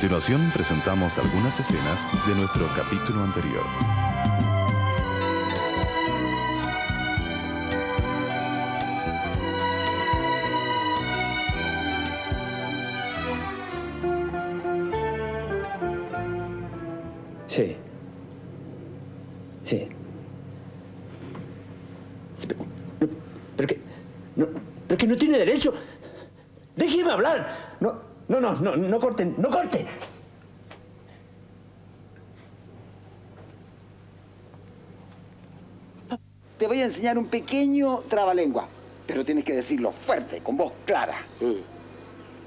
Continuación presentamos algunas escenas de nuestro capítulo anterior. Sí. Sí. Pero, pero que. No, pero que no tiene derecho. Déjeme hablar. No, no, no, no, no corten, no corte. Te voy a enseñar un pequeño trabalengua, pero tienes que decirlo fuerte, con voz clara.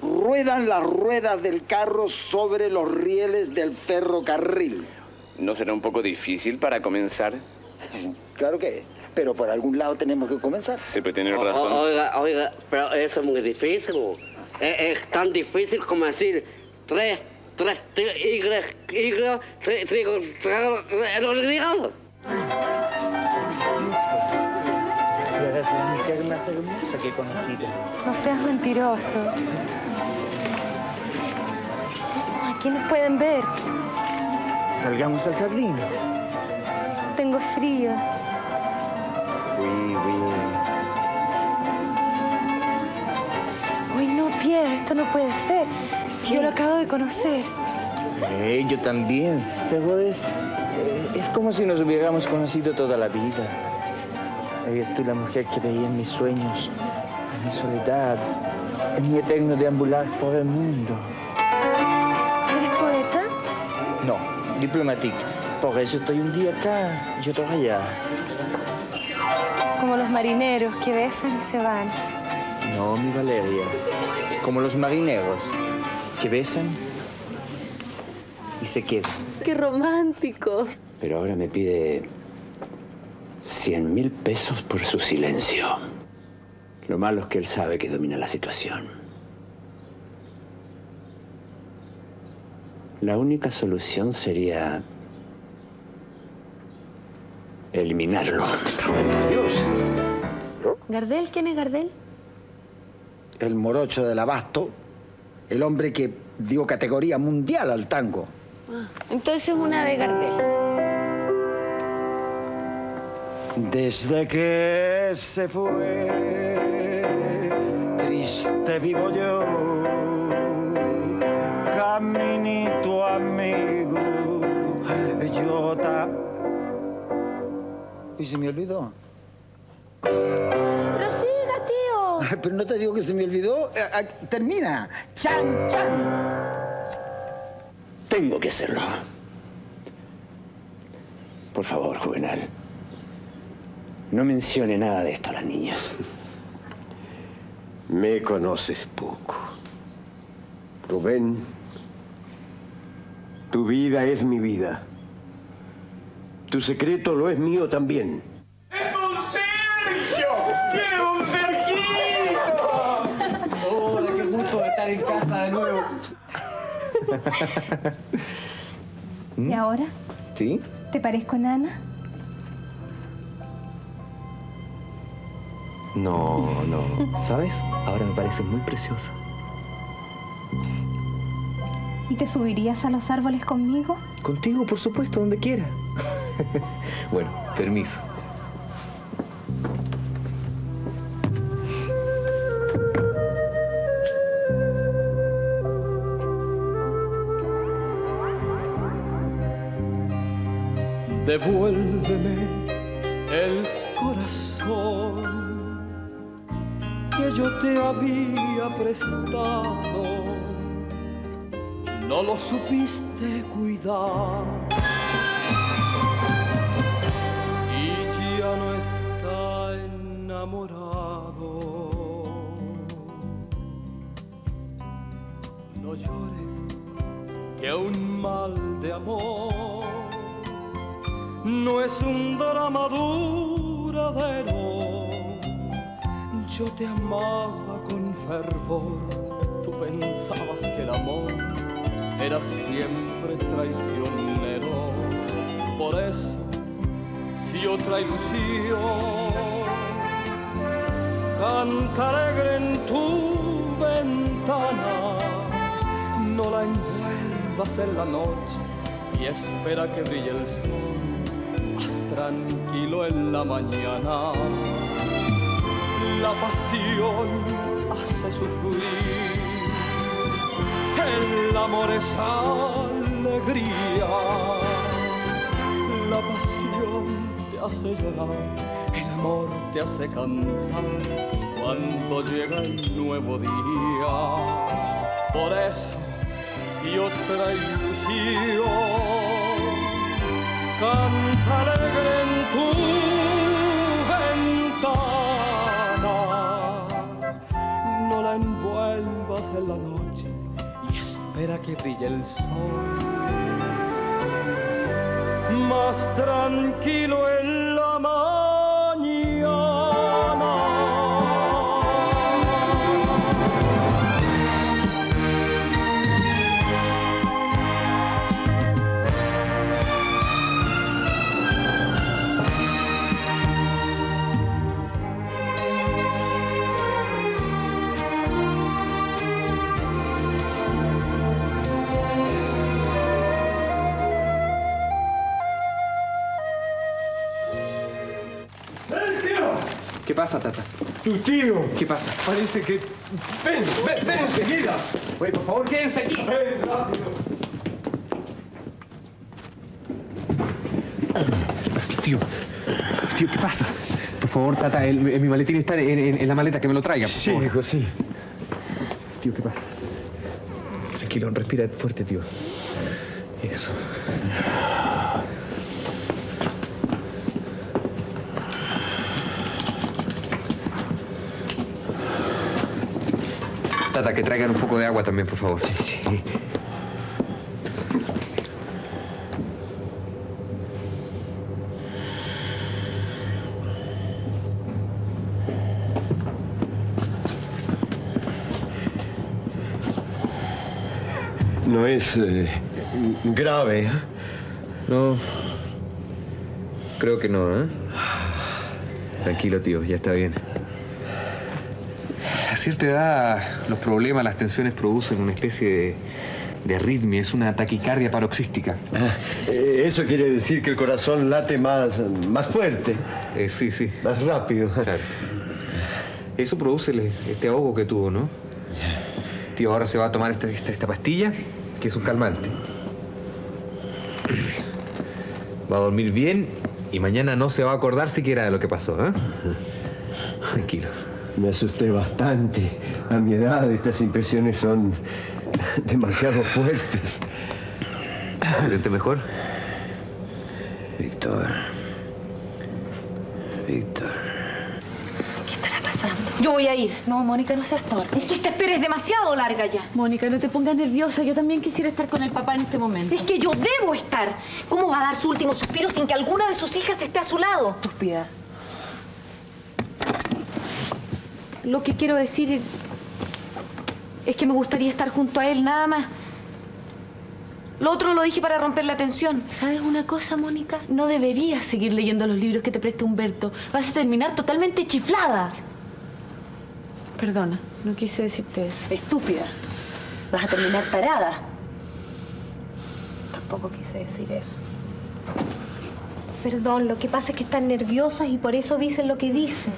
Ruedan las ruedas del carro sobre los rieles del ferrocarril. ¿No será un poco difícil para comenzar? Claro que es, pero por algún lado tenemos que comenzar. Siempre tiene O- razón. o- Oiga, oiga, pero eso es muy difícil. Es, es tan difícil como decir tres, tres, tri- y, y, tri- eres la mujer más hermosa que he conocido. No seas mentiroso. Aquí nos pueden ver. Salgamos al jardín. Tengo frío. Oui, oui. Uy, no, Pierre, esto no puede ser. Yo lo acabo de conocer. Eh, yo también. Pero es, eh, es como si nos hubiéramos conocido toda la vida. Eres tú la mujer que veía en mis sueños, en mi soledad, en mi eterno deambular por el mundo. ¿Eres poeta? No, diplomático. Por eso estoy un día acá y otro allá. Como los marineros que besan y se van. No, mi Valeria. Como los marineros que besan y se quedan. ¡Qué romántico! Pero ahora me pide 100 mil pesos por su silencio. Lo malo es que él sabe que domina la situación. La única solución sería eliminarlo. Por Dios, ¿Gardel? ¿Quién es Gardel? el morocho del abasto, el hombre que dio categoría mundial al tango. Entonces una de Gardel. Desde que se fue, triste vivo yo, caminito amigo, yo ta... Y se me olvidó. ¡Prosiga, tío! Pero no te digo que se me olvidó. Eh, eh, termina. Chan, chan. Tengo que hacerlo. Por favor, Juvenal. No mencione nada de esto a las niñas. Me conoces poco. Rubén, tu vida es mi vida. Tu secreto lo es mío también. Hola, qué gusto estar en casa de nuevo. ¿Y ahora? ¿Sí? ¿Te parezco nana? No, no. ¿Sabes? Ahora me pareces muy preciosa. ¿Y te subirías a los árboles conmigo? Contigo, por supuesto, donde quiera. bueno, permiso. Devuélveme prestado. No lo supiste cuidar y ya no está enamorado. No llores que un mal de amor no es un drama duradero. Yo te amaba con fervor, tú pensabas que el amor era siempre traicionero. Por eso, si otra ilusión canta alegre en tu ventana, no la envuelvas vuelvas en la noche y espera que brille el sol más tranquilo en la mañana. La pasión hace sufrir, el amor es alegría, la pasión te hace llorar, el amor te hace cantar. Cuando llega el nuevo día. Por eso, si otra ilusión canta alegre en tu ventana, la noche y espera que brille el sol. Más tranquilo en pasa, Tata? Tu tío. ¿Qué pasa? Parece que... Ven, ven, ven enseguida. Oye, por favor, quédense aquí. Ven, rápido. ¿Qué pasa, tío? Tío, ¿qué pasa? Por favor, Tata, el- mi maletín está en, en- en la maleta, que me lo traiga, por Sí, favor. hijo, sí. Tío, ¿qué pasa? Tranquilo, respira fuerte, tío. Eso. Que traigan un poco de agua también, por favor. Sí, sí. No es eh, grave. ¿eh? No. Creo que no, ¿eh? Tranquilo, tío, ya está bien. Cierta edad, los problemas, las tensiones producen una especie de, de arritmia, es una taquicardia paroxística. Eh, Eso quiere decir que el corazón late más, más fuerte, Eh, sí, sí. más rápido. Claro. Eso produce el- este ahogo que tuvo, ¿no? Tío, ahora se va a tomar esta, esta, esta pastilla, que es un calmante. Va a dormir bien y mañana no se va a acordar siquiera de lo que pasó, ¿eh? Tranquilo. Me asusté bastante. A mi edad estas impresiones son demasiado fuertes. ¿Se siente mejor? Víctor. Víctor. ¿Qué estará pasando? Yo voy a ir. No, Mónica, no seas torpe. Es que esta espera es demasiado larga ya. Mónica, no te pongas nerviosa. Yo también quisiera estar con el papá en este momento. Es que yo debo estar. ¿Cómo va a dar su último suspiro sin que alguna de sus hijas esté a su lado? Estúpida. Lo que quiero decir es- que me gustaría estar junto a él, nada más. Lo otro lo dije para romper la tensión. ¿Sabes una cosa, Mónica? No deberías seguir leyendo los libros que te presta Humberto. Vas a terminar totalmente chiflada. Perdona, no quise decirte eso. Estúpida. Vas a terminar tarada. Tampoco quise decir eso. Perdón, lo que pasa es que están nerviosas y por eso dicen lo que dicen.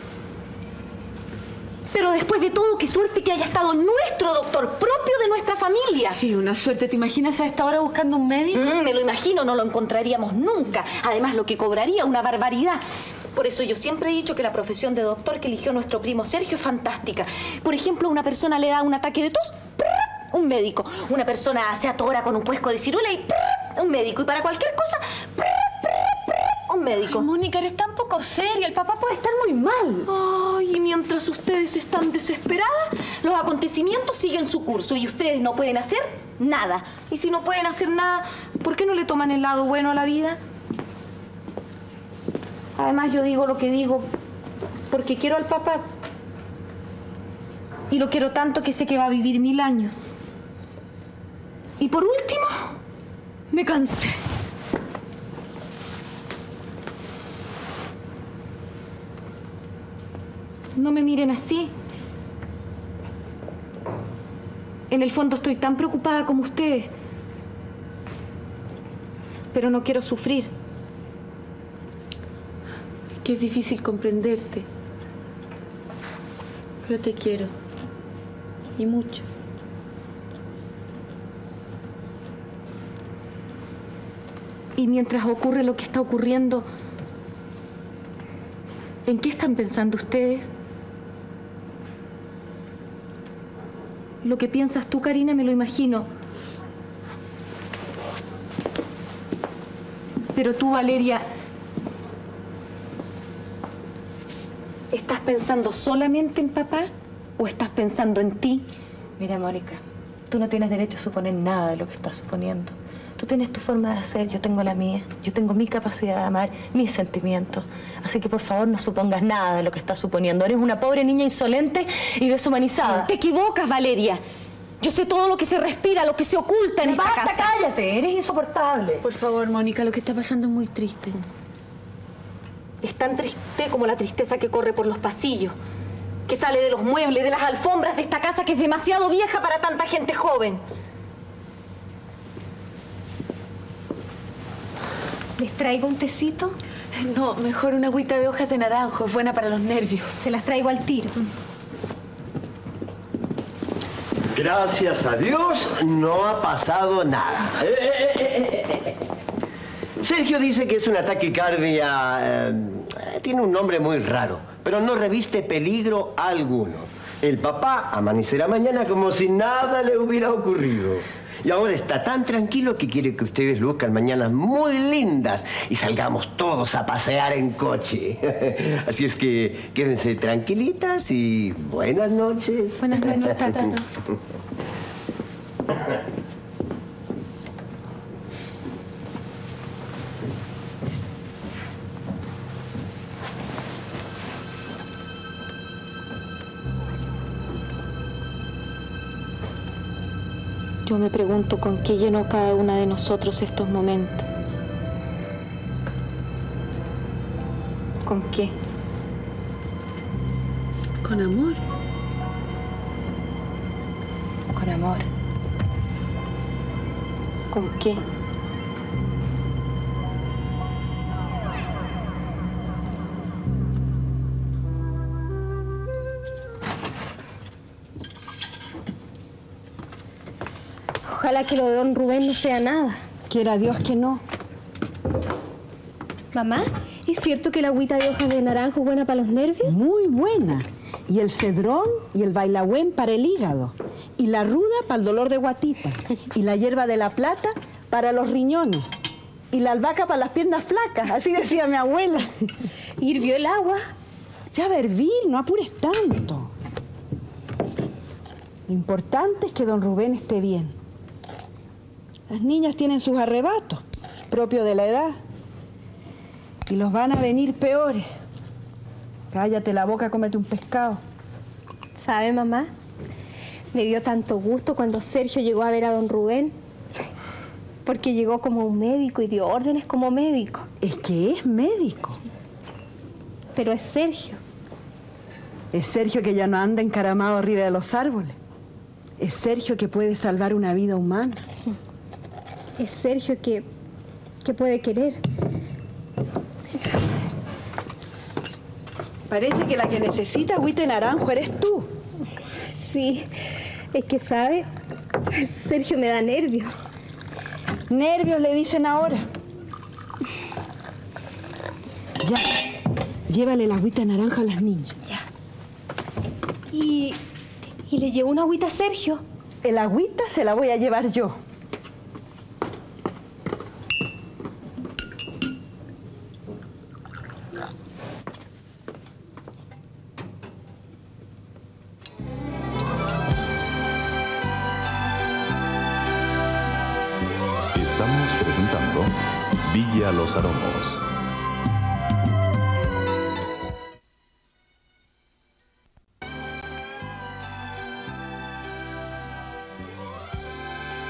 Pero después de todo, qué suerte que haya estado nuestro doctor propio de nuestra familia. Sí, una suerte. ¿Te imaginas a esta hora buscando un médico? Mm, me lo imagino, no lo encontraríamos nunca. Además, lo que cobraría, una barbaridad. Por eso yo siempre he dicho que la profesión de doctor que eligió nuestro primo Sergio es fantástica. Por ejemplo, a una persona le da un ataque de tos, ¡prr! un médico. Una persona se atora con un puesco de ciruela y ¡prr! un médico. Y para cualquier cosa, ¡prr! Mónica, eres tan poco seria. El papá puede estar muy mal. Ay, y mientras ustedes están desesperadas, los acontecimientos siguen su curso y ustedes no pueden hacer nada. Y si no pueden hacer nada, ¿por qué no le toman el lado bueno a la vida? Además, yo digo lo que digo porque quiero al papá. Y lo quiero tanto que sé que va a vivir mil años. Y por último, me cansé. No me miren así. En el fondo estoy tan preocupada como ustedes. pero no quiero sufrir. Que es difícil comprenderte. Pero te quiero. Y mucho. Y mientras ocurre lo que está ocurriendo, ¿en qué están pensando ustedes? Lo que piensas tú, Karina, me lo imagino. Pero tú, Valeria, ¿estás pensando solamente en papá o estás pensando en ti? Mira, Mónica, tú no tienes derecho a suponer nada de lo que estás suponiendo. Tú tienes tu forma de ser, yo tengo la mía. Yo tengo mi capacidad de amar, mis sentimientos. Así que por favor no supongas nada de lo que estás suponiendo. Eres una pobre niña insolente y deshumanizada. Te equivocas, Valeria. Yo sé todo lo que se respira, lo que se oculta en esta Basta, casa. cállate, eres insoportable. Por favor, Mónica, lo que está pasando es muy triste. Es tan triste como la tristeza que corre por los pasillos, que sale de los muebles, de las alfombras de esta casa que es demasiado vieja para tanta gente joven. ¿Les traigo un tecito? No, mejor una agüita de hojas de naranjo, es buena para los nervios. Se las traigo al tiro. Gracias a Dios no ha pasado nada. Eh, eh, eh, eh, eh, eh. Sergio dice que es una taquicardia... eh, tiene un nombre muy raro, pero no reviste peligro alguno. El papá amanecerá mañana como si nada le hubiera ocurrido. Y ahora está tan tranquilo que quiere que ustedes luzcan mañanas muy lindas y salgamos todos a pasear en coche. Así es que quédense tranquilitas y buenas noches. Buenas noches, tata. Yo me pregunto con qué llenó cada una de nosotros estos momentos. ¿Con qué? Con amor. Con amor. ¿Con qué? Ojalá que lo de don Rubén no sea nada. Quiera Dios que no. Mamá, ¿es cierto que la agüita de hojas de naranjo es buena para los nervios? Muy buena. Y el cedrón y el bailagüén para el hígado. Y la ruda para el dolor de guatita. Y la hierba de la plata para los riñones. Y la albahaca para las piernas flacas. Así decía mi abuela. ¿Hirvió el agua? Ya va a hervir, no apures tanto. Lo importante es que don Rubén esté bien. Las niñas tienen sus arrebatos, propios de la edad. Y los van a venir peores. Cállate la boca, cómete un pescado. ¿Sabe, mamá? Me dio tanto gusto cuando Sergio llegó a ver a don Rubén. Porque llegó como un médico y dio órdenes como médico. Es que es médico. Pero es Sergio. Es Sergio que ya no anda encaramado arriba de los árboles. Es Sergio que puede salvar una vida humana. Es Sergio que, que puede querer. Parece que la que necesita agüita de naranjo eres tú. Sí, es que sabe, Sergio me da nervios. Nervios le dicen ahora. Ya, llévale la agüita naranja a las niñas. Ya. Y, y le llevo una agüita a Sergio. El agüita se la voy a llevar yo. Estamos presentando Villa Los Aromos.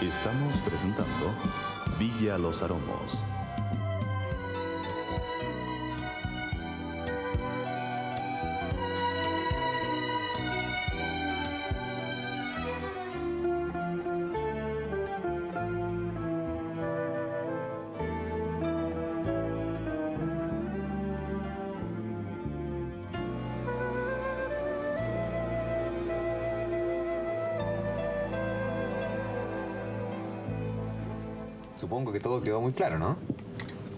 Estamos presentando Villa Los Aromos. Quedó muy claro, ¿no?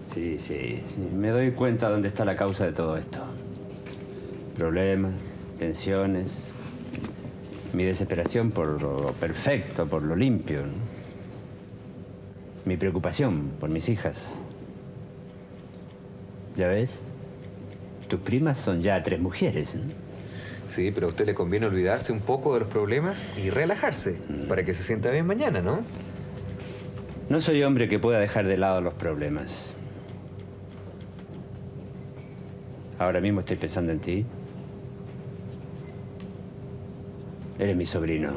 Sí, sí, sí. Me doy cuenta dónde está la causa de todo esto. Problemas, tensiones, mi desesperación por lo perfecto, por lo limpio. ¿no? Mi preocupación por mis hijas. ¿Ya ves? Tus primas son ya tres mujeres. ¿no? Sí, pero a usted le conviene olvidarse un poco de los problemas y relajarse para que se sienta bien mañana, ¿no? No soy hombre que pueda dejar de lado los problemas. Ahora mismo estoy pensando en ti. Eres mi sobrino.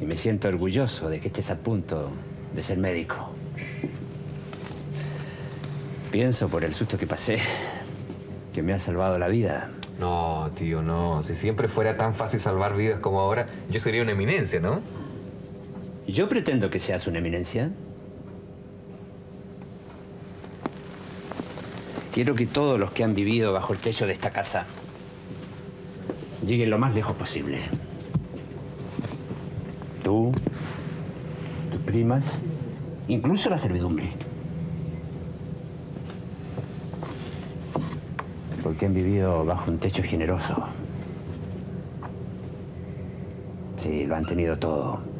Y me siento orgulloso de que estés a punto de ser médico. Pienso por el susto que pasé, que me ha salvado la vida. No, tío, no. Si siempre fuera tan fácil salvar vidas como ahora, yo sería una eminencia, ¿no? Yo pretendo que seas una eminencia. Quiero que todos los que han vivido bajo el techo de esta casa lleguen lo más lejos posible. Tú, tus primas, incluso la servidumbre. Porque han vivido bajo un techo generoso. Sí, lo han tenido todo.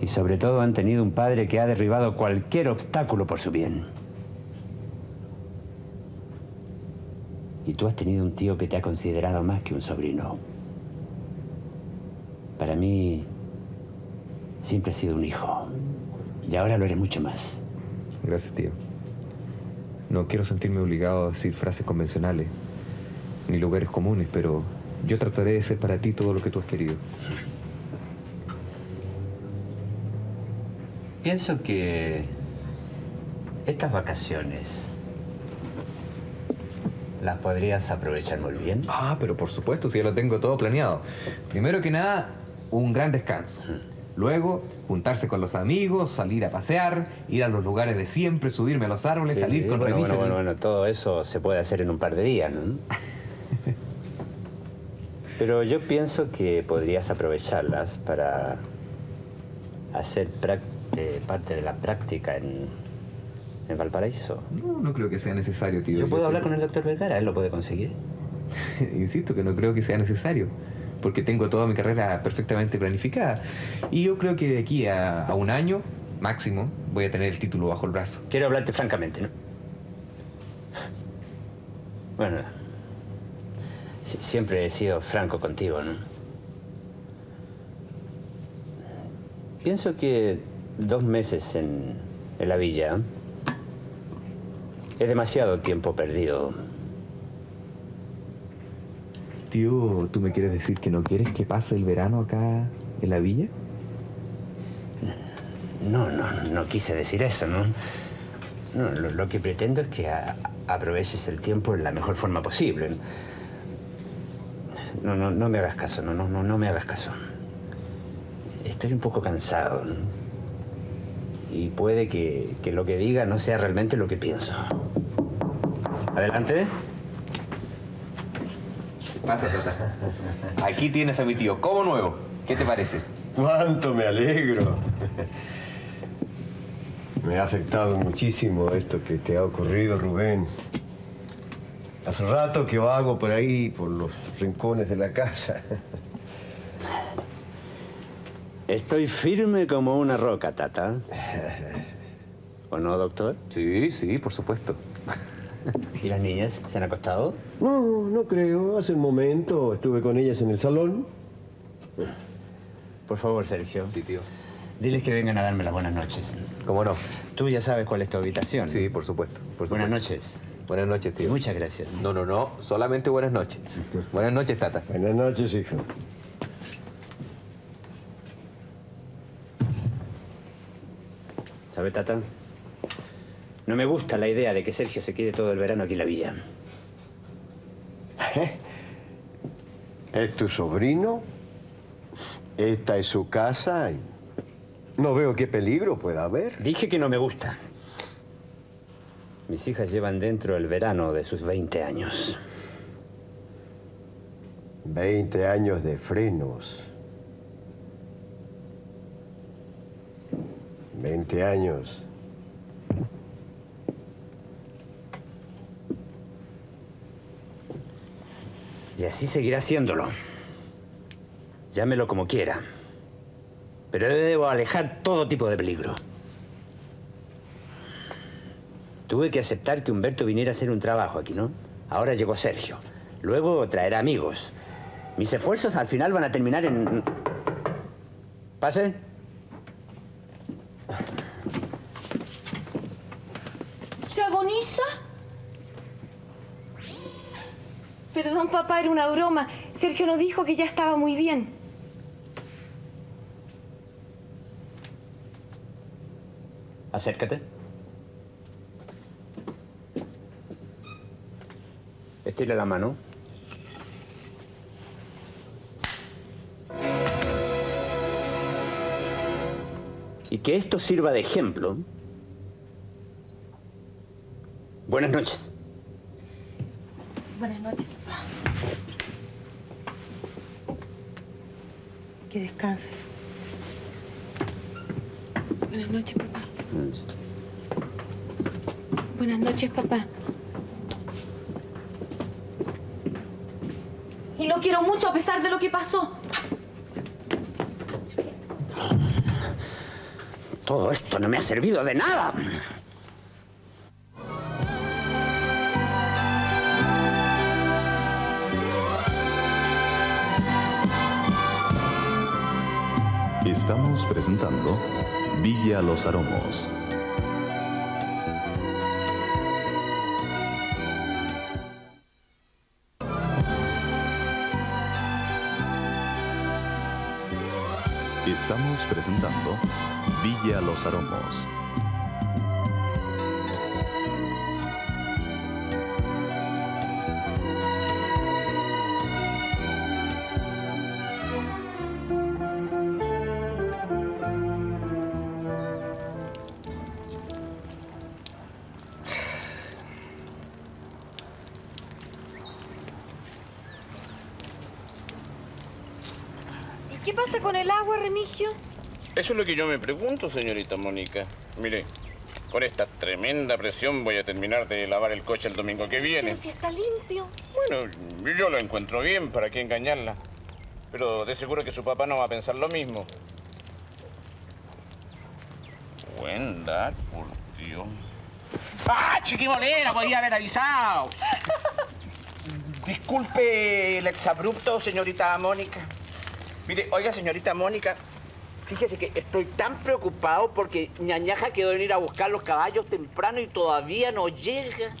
Y sobre todo han tenido un padre que ha derribado cualquier obstáculo por su bien. Y tú has tenido un tío que te ha considerado más que un sobrino. Para mí, siempre has sido un hijo. Y ahora lo eres mucho más. Gracias, tío. No quiero sentirme obligado a decir frases convencionales, ni lugares comunes, pero yo trataré de ser para ti todo lo que tú has querido. Pienso que estas vacaciones las podrías aprovechar muy bien. Ah, pero por supuesto, si ya lo tengo todo planeado. Primero que nada, un gran descanso. Luego, juntarse con los amigos, salir a pasear, ir a los lugares de siempre, subirme a los árboles, Sí, salir sí, con bueno, bueno, en bueno, bueno, todo eso se puede hacer en un par de días, ¿no? Pero yo pienso que podrías aprovecharlas para hacer prac- parte de la práctica en, en Valparaíso. No, no creo que sea necesario, tío. Yo puedo hablar creo- con el doctor Vergara, él lo puede conseguir. Insisto que no creo que sea necesario, porque tengo toda mi carrera perfectamente planificada. Y yo creo que de aquí a, a un año, máximo, voy a tener el título bajo el brazo. Quiero hablarte francamente, ¿no? Bueno, si- siempre he sido franco contigo, ¿no? Pienso que dos meses en, en la villa es demasiado tiempo perdido. Tío, ¿tú me quieres decir que no quieres que pase el verano acá en la villa? No, no, no quise decir eso, ¿no? No, lo, lo que pretendo es que a- aproveches el tiempo en la mejor forma posible. No, no, no me hagas caso, no, no, no, no me hagas caso. Estoy un poco cansado. ¿no? Y puede que, que lo que diga no sea realmente lo que pienso. Adelante. Pasa, Tata. Aquí tienes a mi tío, como nuevo. ¿Qué te parece? Cuánto me alegro. Me ha afectado muchísimo esto que te ha ocurrido, Rubén. Hace rato que vago por ahí, por los rincones de la casa. Estoy firme como una roca, Tata. ¿O no, doctor? Sí, sí, por supuesto. ¿Y las niñas se han acostado? No, no creo. Hace un momento estuve con ellas en el salón. Por favor, Sergio. Sí, tío. Diles que vengan a darme las buenas noches. ¿Cómo no? Tú ya sabes cuál es tu habitación. Sí, por supuesto. por Buenas noches. Buenas noches, tío. Muchas gracias. No, no, no. Solamente buenas noches. Buenas noches, Tata. Buenas noches, hijo. ¿Sabe, Tata? No me gusta la idea de que Sergio se quede todo el verano aquí en la villa. Es tu sobrino. Esta es su casa. y No veo qué peligro pueda haber. Dije que no me gusta. Mis hijas llevan dentro el verano de sus 20 años. 20 años de frenos. 20 años. Y así seguirá haciéndolo. Llámelo como quiera. Pero debo alejar todo tipo de peligro. Tuve que aceptar que Humberto viniera a hacer un trabajo aquí, ¿no? Ahora llegó Sergio. Luego traerá amigos. Mis esfuerzos al final van a terminar en... ¿Pase? ¿Se agoniza? Perdón, papá, era una broma. Sergio nos dijo que ya estaba muy bien. Acércate. Estira la mano. Y que esto sirva de ejemplo. Buenas noches. Buenas noches, papá. Que descanses. Buenas noches, papá. Buenas noches, papá. Y lo quiero mucho a pesar de lo que pasó. Todo esto no me ha servido de nada. Estamos presentando Villa Los Aromos. Estamos presentando Villa Los Aromos. Eso es lo que yo me pregunto, señorita Mónica. Mire, con esta tremenda presión voy a terminar de lavar el coche el domingo que viene. Pero si está limpio. Bueno, yo lo encuentro bien, ¿para qué engañarla? Pero de seguro que su papá no va a pensar lo mismo. Wendell, por Dios. ¡Ah, chiquibolera! Podía haber avisado. Disculpe el exabrupto, señorita Mónica. Mire, oiga, señorita Mónica, fíjese que estoy tan preocupado porque ñañaja quedó en ir a buscar los caballos temprano y todavía no llega.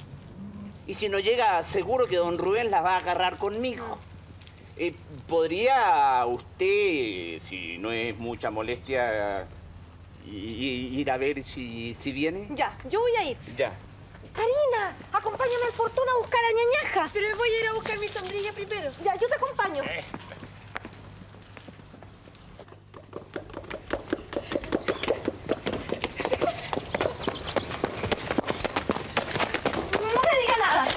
Y si no llega, seguro que don Rubén las va a agarrar conmigo. Eh, ¿Podría usted, si no es mucha molestia, ir a ver si, si viene? Ya, yo voy a ir. Ya. Karina, acompáñame al Fortuna a buscar a ñañaja. Pero voy a ir a buscar mi sombrilla primero. Ya, yo te acompaño. No me diga nada.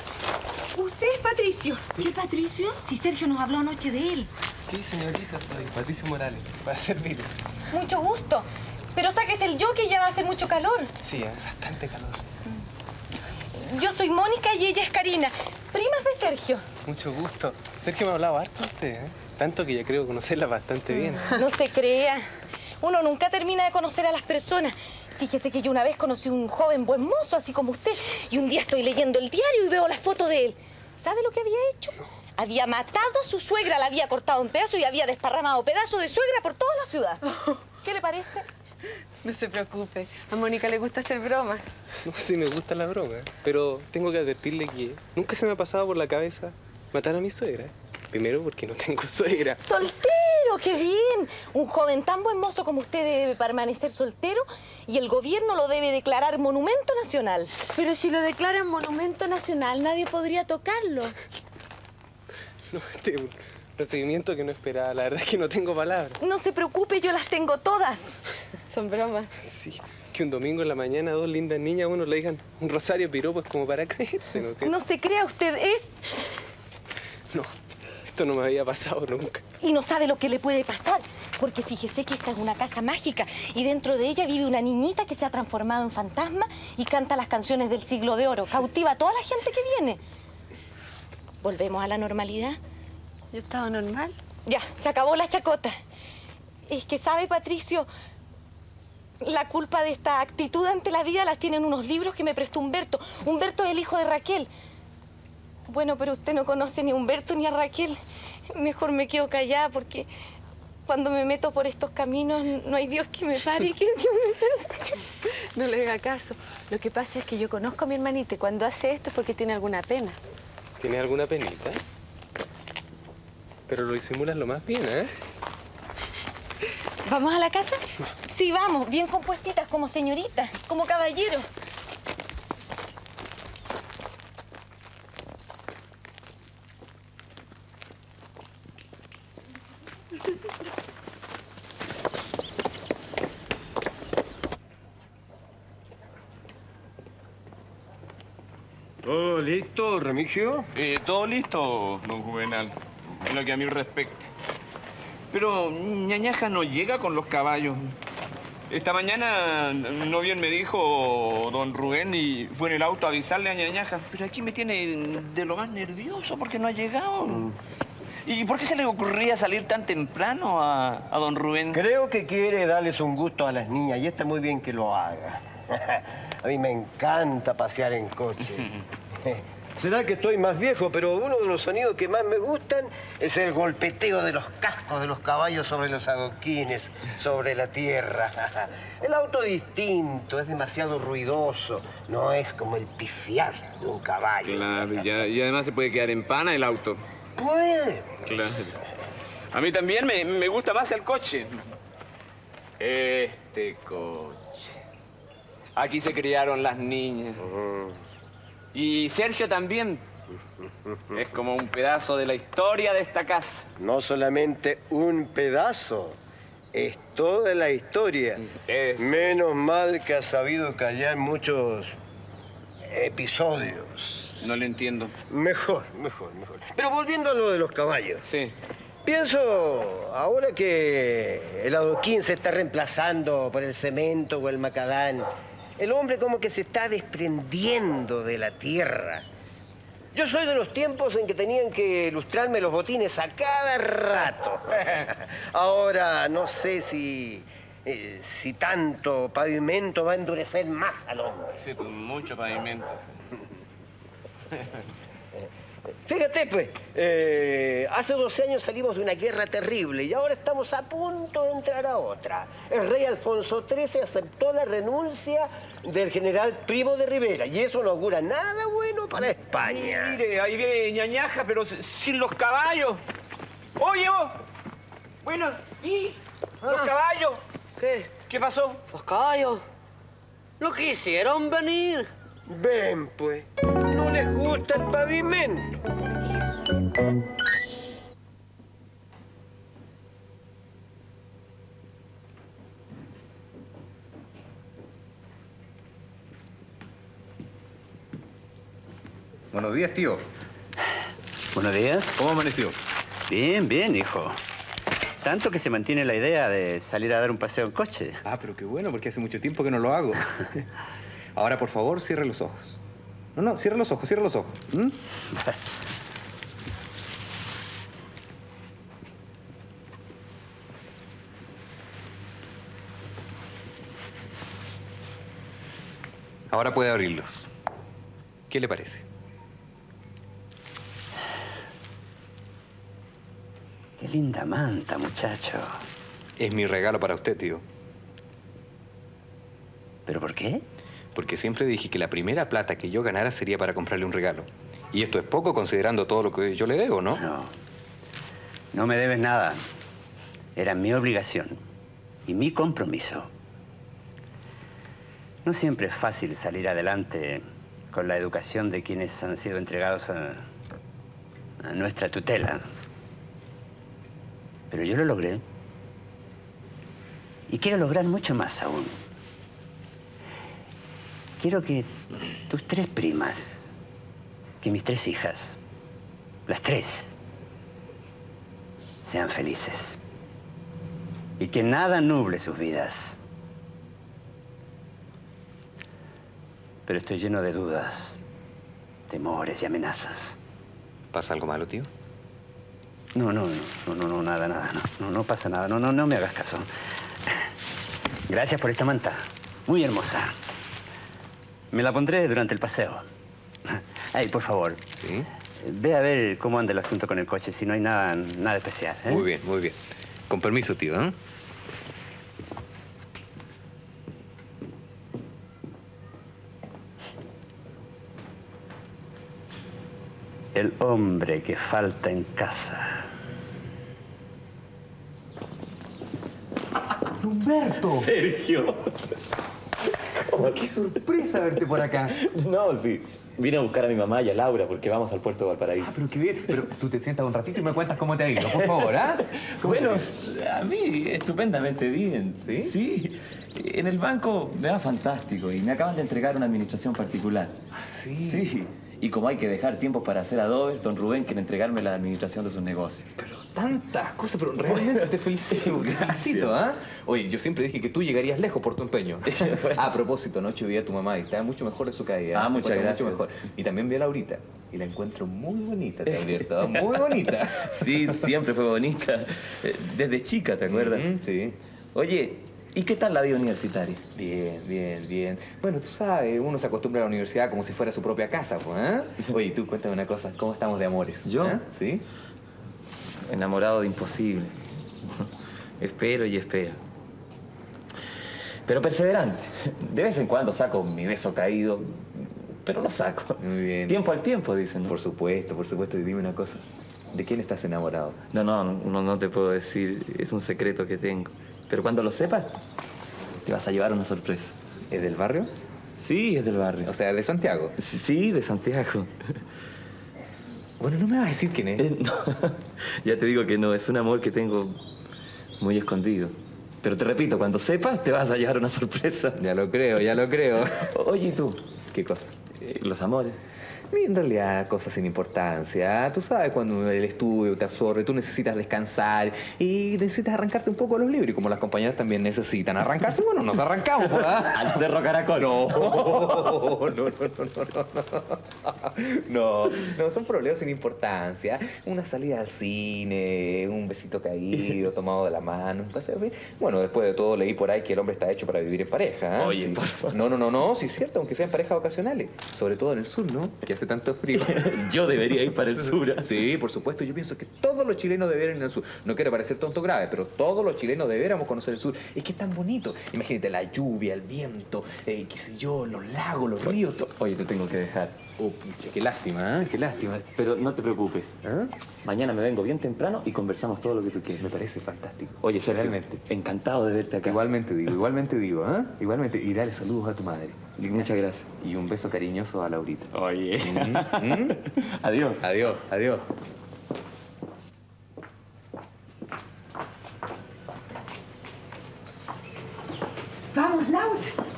Patricio. ¿Qué Patricio? Si Sergio nos habló anoche de él. Sí, señorita, soy Patricio Morales, para servirle. Mucho gusto. Pero saques el yo que ya va a hacer mucho calor. Sí, hace bastante calor. Yo soy Mónica y ella es Karina, primas de Sergio. Mucho gusto. Sergio me ha hablado harto usted, ¿eh? Tanto que ya creo conocerla bastante bien. No se crea. Uno nunca termina de conocer a las personas. Fíjese que yo una vez conocí a un joven buen mozo, así como usted, y un día estoy leyendo el diario y veo la foto de él. ¿Sabe lo que había hecho? Había matado a su suegra, la había cortado en pedazos y había desparramado pedazos de suegra por toda la ciudad. ¿Qué le parece? No se preocupe, a Mónica le gusta hacer bromas. No sé si me gusta la broma, pero tengo que advertirle que nunca se me ha pasado por la cabeza matar a mi suegra. Primero porque no tengo suegra. ¡Qué bien! Un joven tan buen mozo como usted debe permanecer soltero y el gobierno lo debe declarar monumento nacional. Pero si lo declaran monumento nacional, nadie podría tocarlo. No, este es un recibimiento que no esperaba. La verdad es que no tengo palabras. No se preocupe, yo las tengo todas. Son bromas. Sí, que un domingo en la mañana dos lindas niñas a uno le digan un rosario de piropos como para creerse, ¿no es cierto? No se crea, usted es No, esto no me había pasado nunca. y no sabe lo que le puede pasar. Porque fíjese que esta es una casa mágica y dentro de ella vive una niñita que se ha transformado en fantasma y canta las canciones del siglo de oro. Cautiva a toda la gente que viene. ¿Volvemos a la normalidad? Yo estaba normal. Ya, se acabó la chacota. Es que, ¿sabe, Patricio? La culpa de esta actitud ante la vida las tienen unos libros que me prestó Humberto. Humberto es el hijo de Raquel. Bueno, pero usted no conoce ni a Humberto ni a Raquel. Mejor me quedo callada porque cuando me meto por estos caminos no hay Dios que me pare y que Dios me No le haga caso. Lo que pasa es que yo conozco a mi hermanita y cuando hace esto es porque tiene alguna pena. ¿Tienes alguna penita? Pero lo disimulas lo más bien, ¿eh? ¿Vamos a la casa? Sí, vamos, bien compuestitas, como señoritas, como caballeros. ¿Todo listo, Remigio? Eh, todo listo, don Juvenal, en lo que a mí respecta. Pero ñañaja no llega con los caballos. Esta mañana no bien me dijo don Rubén y fue en el auto a avisarle a ñañaja. Pero aquí me tiene de lo más nervioso porque no ha llegado. ¿Y por qué se le ocurría salir tan temprano a, a don Rubén? Creo que quiere darles un gusto a las niñas y está muy bien que lo haga. a mí me encanta pasear en coche. Será que estoy más viejo, pero uno de los sonidos que más me gustan es el golpeteo de los cascos de los caballos sobre los adoquines, sobre la tierra. El auto es distinto, es demasiado ruidoso, no es como el pifiar de un caballo. Claro, y, ya- y además se puede quedar en pana el auto. Puede. Claro. A mí también me, me gusta más el coche. Este coche. Aquí se criaron las niñas. Y Sergio también. Es como un pedazo de la historia de esta casa. No solamente un pedazo, es toda la historia. Menos mal que has sabido callar muchos episodios. No le entiendo. Mejor, mejor, mejor. Pero volviendo a lo de los caballos. Sí. Pienso, ahora que el adoquín se está reemplazando por el cemento o el macadán, el hombre como que se está desprendiendo de la tierra. Yo soy de los tiempos en que tenían que lustrarme los botines a cada rato. Ahora no sé si, eh, si tanto pavimento va a endurecer más al hombre. Sí, mucho pavimento. Fíjate, pues, eh, hace 12 años salimos de una guerra terrible y ahora estamos a punto de entrar a otra. El rey Alfonso XIII aceptó la renuncia del general Primo de Rivera y eso no augura nada bueno para España. Mire, ahí viene ñañaja, pero sin los caballos. Oye, vos. Bueno, ¿y? ¿Los caballos? ¿Qué? ¿Qué pasó? Los caballos. No quisieron venir. Ven, pues. No les gusta el pavimento. Buenos días, tío. Buenos días. ¿Cómo amaneció? Bien, bien, hijo. Tanto que se mantiene la idea de salir a dar un paseo en coche. Ah, pero qué bueno, porque hace mucho tiempo que no lo hago. Ahora, por favor, cierre los ojos. No, no, cierre los ojos, cierre los ojos. ¿Mm? Ahora puede abrirlos. ¿Qué le parece? Qué linda manta, muchacho. Es mi regalo para usted, tío. ¿Pero por qué? Porque siempre dije que la primera plata que yo ganara sería para comprarle un regalo. Y esto es poco considerando todo lo que yo le debo, ¿no? No. No me debes nada. Era mi obligación y mi compromiso. No siempre es fácil salir adelante con la educación de quienes han sido entregados a, a nuestra tutela. Pero yo lo logré. Y quiero lograr mucho más aún. Quiero que tus tres primas, que mis tres hijas, las tres, sean felices. y que nada nuble sus vidas. Pero estoy lleno de dudas, temores y amenazas. ¿Pasa algo malo, tío? No, no, no, no, no, nada, nada, no, no, no pasa nada, no, no, no me hagas caso. Gracias por esta manta, muy hermosa. Me la pondré durante el paseo. Ay, por favor. Sí. Ve a ver cómo anda el asunto con el coche, si no hay nada, nada especial. ¿eh? Muy bien, muy bien. Con permiso, tío, ¿eh? El hombre que falta en casa. Humberto. Sergio. ¡Qué sorpresa verte por acá! No, sí. Vine a buscar a mi mamá y a Laura porque vamos al puerto de Valparaíso. Ah, pero qué bien. Pero tú te sientas un ratito y me cuentas cómo te ha ido, por favor, ¿ah? Bueno, a mí estupendamente bien. ¿Sí? Sí. En el banco me va fantástico y me acaban de entregar una administración particular. sí? Sí. Y como hay que dejar tiempo para hacer adobes, don Rubén quiere entregarme la administración de sus negocios. Pero tantas cosas, pero realmente te felicito, felicito, ¿ah? Oye, yo siempre dije que tú llegarías lejos por tu empeño. a propósito, anoche vi a tu mamá y estaba mucho mejor de su caída. Ah, muchas gracias. Mucho mejor. Y también vi a Laurita. Y la encuentro muy bonita, te advierto. Muy bonita. Sí, siempre fue bonita. Eh, Desde chica, ¿te acuerdas? sí. Oye, ¿y qué tal la vida universitaria? Bien, bien, bien. Bueno, tú sabes, uno se acostumbra a la universidad como si fuera su propia casa, pues, ¿eh? Oye, tú cuéntame una cosa, ¿cómo estamos de amores? ¿Yo? ¿Eh? ¿Sí? Enamorado de imposible. espero y espero. Pero perseverante. De vez en cuando saco mi beso caído, pero lo saco. Muy bien. Tiempo al tiempo, dicen. ¿no? Por supuesto, por supuesto. Y dime una cosa, ¿de quién estás enamorado? No, no, no, no te puedo decir. Es un secreto que tengo. Pero cuando lo sepas, te vas a llevar una sorpresa. ¿Es del barrio? Sí, es del barrio. O sea, de Santiago. Sí, de Santiago. Bueno, no me vas a decir quién es. Eh, no, ya te digo que no, es un amor que tengo muy escondido. Pero te repito, cuando sepas, te vas a llevar una sorpresa. Ya lo creo, ya lo creo. Oye, ¿y tú? ¿Qué cosa? Eh, Los amores. Y en realidad, cosas sin importancia. Tú sabes, cuando el estudio te absorbe, tú necesitas descansar y necesitas arrancarte un poco los libros. Y como las compañeras también necesitan arrancarse, bueno, nos arrancamos, ¿verdad? Al Cerro Caracol. No, no, no, no, no, no. No, no, son problemas sin importancia. Una salida al cine, un besito caído, tomado de la mano, un paseo. Bueno, después de todo leí por ahí que el hombre está hecho para vivir en pareja. ¿eh? Oye, Sí. por favor. No, no, no, no, sí es cierto, aunque sean parejas ocasionales. Sobre todo en el sur, ¿no? Que hace tanto frío. Yo debería ir para el sur. Sí, por supuesto. Yo pienso que todos los chilenos deberían ir al sur. No quiero parecer tonto grave, pero todos los chilenos deberíamos conocer el sur. Es que es tan bonito. Imagínate la lluvia, el viento, eh, qué sé yo, los lagos, los ríos. to- Oye, te tengo que dejar. Oh, pucha, qué lástima, ¿eh? Qué lástima. Pero no te preocupes. ¿Ah? Mañana me vengo bien temprano y conversamos todo lo que tú quieras. Me parece fantástico. Oye, Sergio, Realmente. encantado de verte acá. Igualmente digo, igualmente digo, ¿eh? Igualmente. Y dale saludos a tu madre. Y muchas gracias. Y un beso cariñoso a Laurita. Oye. ¿Mm? ¿Mm? Adiós. Adiós, adiós. Vamos, Laura.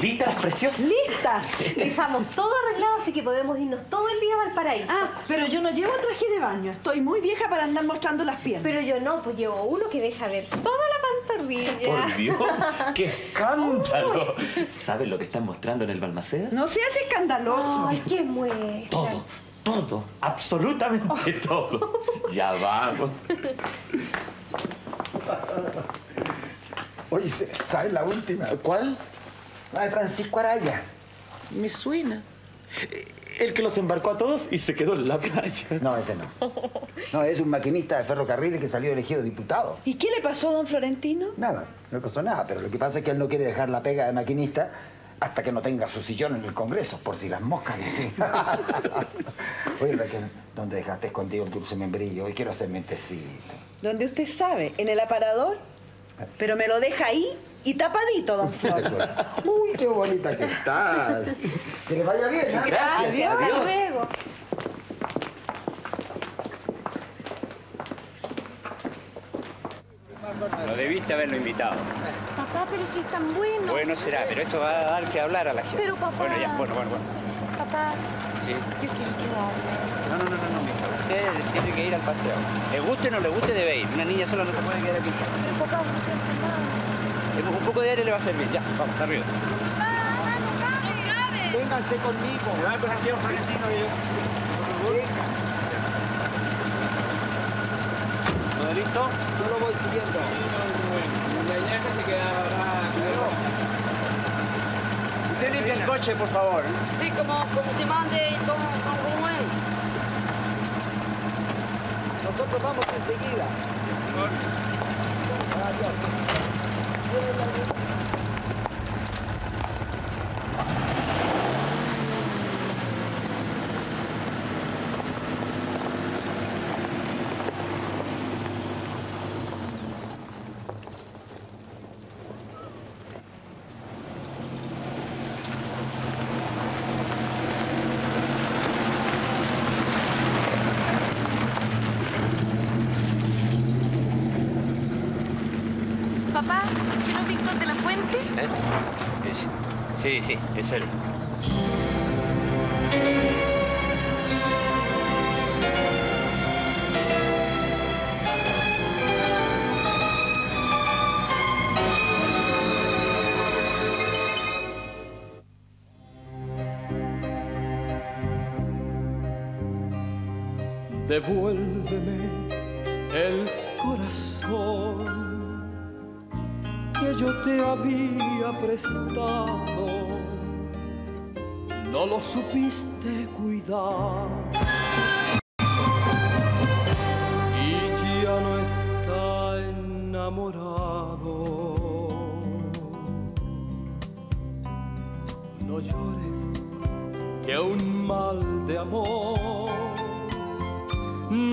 ¿Listas, preciosas? ¡Listas! Dejamos todo arreglado, así que podemos irnos todo el día a Valparaíso. Ah, pero yo no llevo traje de baño. Estoy muy vieja para andar mostrando las piernas. Pero yo no, pues llevo uno que deja ver toda la pantorrilla. Por Dios, qué escándalo. ¿Sabes lo que están mostrando en el Balmaceda? No seas escandaloso. Ay, qué muestra. Todo, todo, absolutamente todo. Ya vamos. Oye, ¿sabes la última? ¿Cuál? La de Francisco Araya. Me suena. El que los embarcó a todos y se quedó en la playa. No, ese no. No, es un maquinista de ferrocarriles que salió elegido diputado. ¿Y qué le pasó a don Florentino? Nada, no le pasó nada, pero lo que pasa es que él no quiere dejar la pega de maquinista hasta que no tenga su sillón en el Congreso, por si las moscas, dice. Oye, Raquel, ¿dónde dejaste escondido el dulce membrillo? Hoy quiero hacerme un tecito. Donde usted sabe, en el aparador. Pero me lo deja ahí y tapadito, don Flor. Uy, qué bonita que estás. Que le vaya bien, ¿eh? Adiós, hasta luego. No debiste haberlo invitado. Papá, pero si es tan bueno. Bueno será, pero esto va a dar que hablar a la gente. Pero, papá. Bueno, ya, bueno, bueno, bueno. Papá, Sí. yo quiero que hable. No, no, no, no, no. Usted tiene que ir al paseo. Le guste o no le guste, debe ir. Una niña sola no se puede quedar aquí. Un poco de aire le va a servir. Ya, vamos, arriba. Vénganse conmigo. Me va con el tío Florentino y yo. ¿Todo listo? Yo lo voy siguiendo. Ñañaja se quedará. Usted limpia el coche, por favor. Sí, como, como te mande, como, como es. Nosotros vamos enseguida. Papá, Devuélveme el corazón que yo te había prestado. No lo supiste cuidar.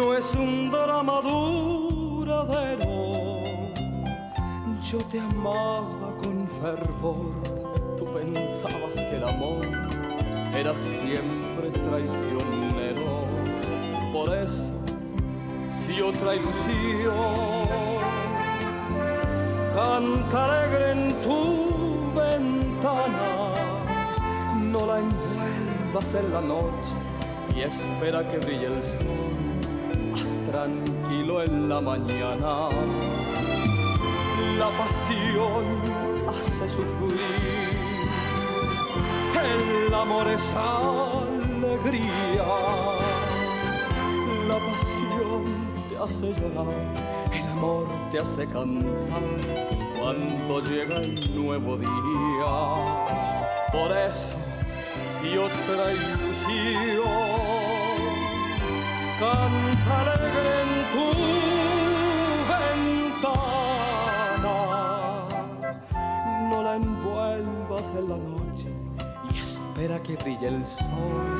No es un drama duradero. Yo te amaba con fervor, tú pensabas que el amor era siempre traicionero. Por eso, si otra ilusión canta alegre en tu ventana, no la envuelvas en la noche y espera que brille el sol. Tranquilo en la mañana. La pasión hace sufrir. El amor es alegría. La pasión te hace llorar. El amor te hace cantar cuando llega el nuevo día. Por eso, si otra ilusión canta alegre en tu ventana. No la envuelvas en la noche y espera que brille el sol.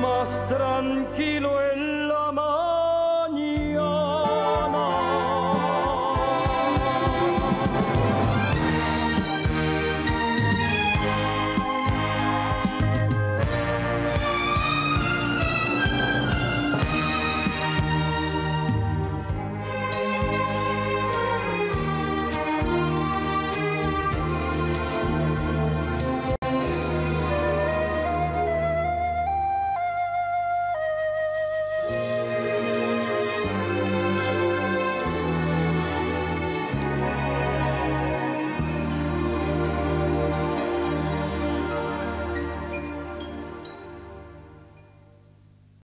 Más tranquilo el